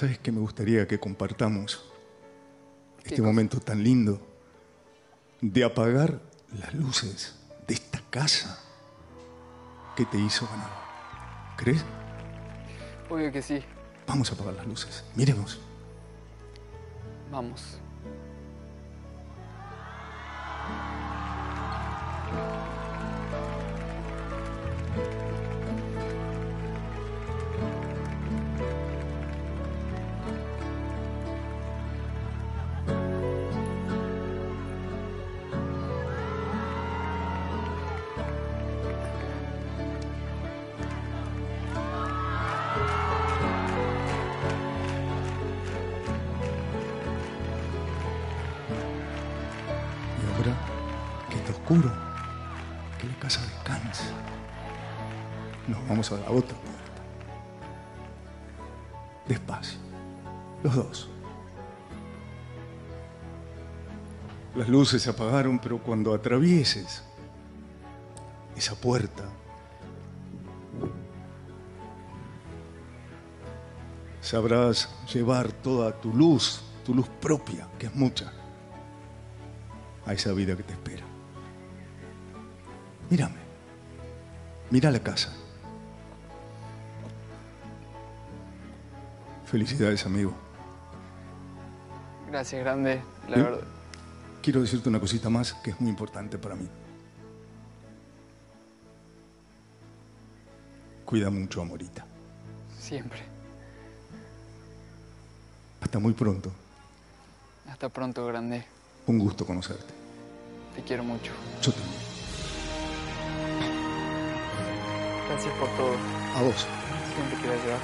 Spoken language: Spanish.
¿Sabes qué me gustaría que compartamos? Este cosa? momento tan lindo de apagar las luces de esta casa que te hizo ganar. ¿Crees? Obvio que sí. Vamos a apagar las luces. Miremos. Vamos. Oscuro, que la casa descansa, nos vamos a la otra puerta. Despacio, los dos. Las luces se apagaron, pero cuando atravieses esa puerta, sabrás llevar toda tu luz, tu luz propia, que es mucha a esa vida que te espera. Mírame. Mira la casa. Felicidades, amigo. Gracias, grande. La ¿Sí? verdad. Quiero decirte una cosita más que es muy importante para mí. Cuida mucho a Morita. Siempre. Hasta muy pronto. Hasta pronto, grande. Un gusto conocerte. Te quiero mucho. Yo también. Gracias por todo. A vos. Siempre te voy a ayudar.